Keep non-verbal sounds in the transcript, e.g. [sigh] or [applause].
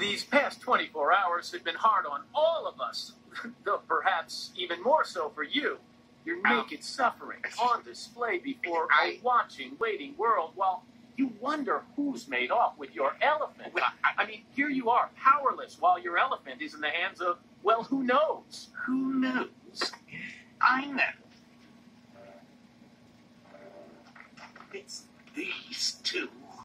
These past 24 hours have been hard on all of us, [laughs] though perhaps even more so for you. Your Um, naked suffering on display before I- a watching, waiting world while you wonder who's made off with your elephant. I, I- I mean, here you are, powerless, while your elephant is in the hands of, well, who knows? Who knows? I know.